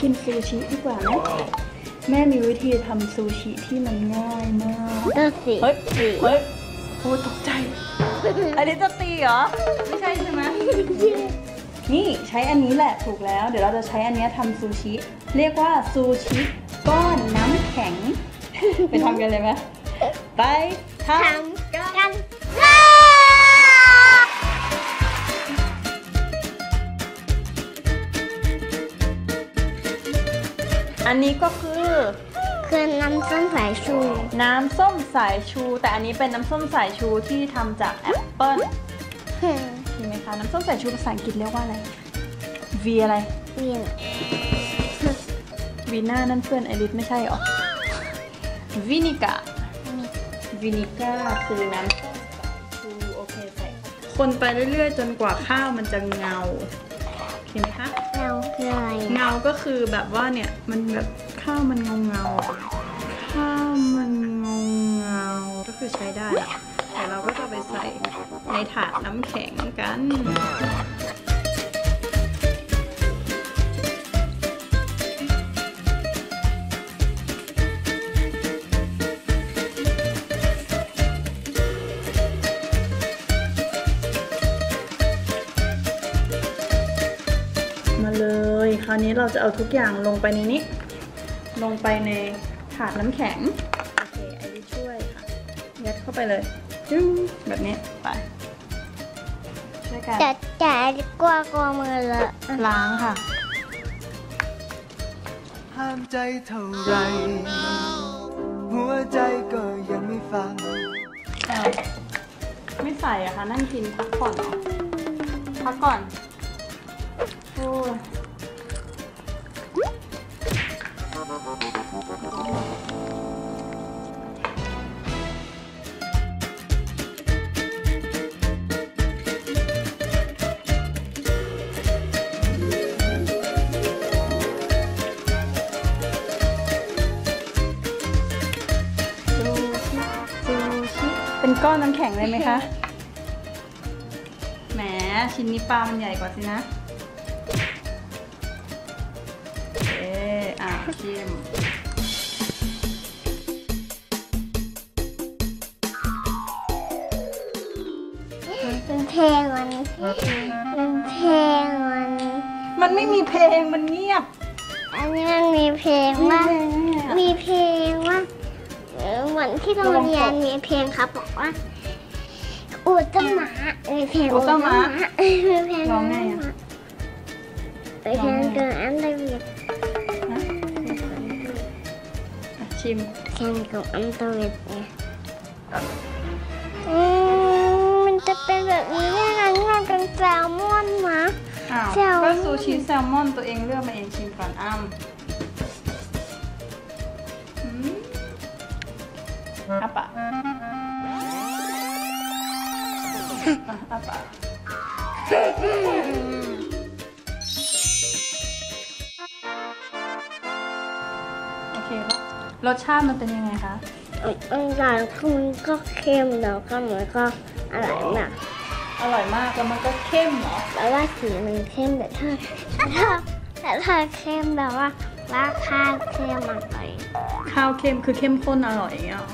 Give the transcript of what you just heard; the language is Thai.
กินซูชิดีกว่าไหมแม่มีวิธีทำซูชิที่มันง่ายมากดูสิเฮ้ย เฮ้ยโอ้ตกใจ อันนี้จะตีเหรอ ไม่ใช่ใช่ไหม นี่ใช้อันนี้แหละถูกแล้ว เดี๋ยวเราจะใช้อันเนี้ยทำซูชิ เรียกว่าซูชิก้อนน้ำแข็ง ไปทำกันเลยไหมไปททำ อันนี้ก็คือคือน้ำส้มสายชู น้ำส้มสายชู แต่อันนี้เป็นน้ำส้มสายชูที่ทำจากแอปเปิ้ลใช่ไหมคะ น้ำส้มสายชูภาษาอังกฤษเรียกว่าอะไร V อะไรเวียนวีน่านั่นเพื่อนไอริสไม่ใช่หรอ vinegar vinegar คือน้ำส้มสายชูโอเคใส่คนไปเรื่อยๆ จนกว่าข้าวมันจะเงา โอเคไหมคะเราคืออะไรเงาก็คือแบบว่าเนี่ยมันแบบข้าวมันเงาเงาๆอะข้าวมันเงาเงาๆก็คือใช้ได้ละแต่เราก็จะไปใส่ในถาดน้ำแข็งกัน คราวนี้เราจะเอาทุกอย่างลงไปในนี้ ลงไปในถาดน้ำแข็ง โอเคไอริสช่วยค่ะ ยัดเข้าไปเลยจึ้งแบบนี้ไปช่วยกันจะจะกลัวกลัวมือเลอะล้างค่ะ ห้ามใจเท่าไรหัวใจก็ยังไม่ฟังอ้าวไม่ใส่อะคะนั่งกินพักผ่อนเหรอพักก่อน เป็นก้อนน้ำแข็งเลยไหมคะ แหมชิ้นนี้ปลามันใหญ่กว่าสินะ เอ๊ะอะชิมเป็นเพลงมันเป็นเพลงมันมันไม่มีเพลงมันเงียบ อันนี้มันมีเพลงว่ามีเพลงว่า เอ่อเหมือนที่โรงเรียนมีเพลงครับบอกว่าอูดต้นหมามีเพลงอูฐต้นหมามีเพลงร้องไงอะไปเพลงเกินอันเดวิดฮะอะชิมเพลงของอันเดวิดเนี่ยอืมมันจะเป็นแบบนี้ได้ไงมันเป็นแซลมอนนะอ้าวแซลมอนก็ซูชิแซลมอนตัวเองเลือกมาเองชิมก่อนอ้ำ อะปะอะอะปะโอเคปะรสชาติมันเป็นยังไงคะอันอย่างคือมันก็เค็มแล้วก็มันก็อร่อยมากอร่อยมากแล้วมันก็เข้มเหรอแล้วว่าสีมันเข้มแต่ถ้าแต่ถ้าแต่ถ้าเข้มแบบว่าราคาเข้มอร่อยข้าวเข้มคือเข้มข้นอร่อยอย่างเงี้ยเหรอ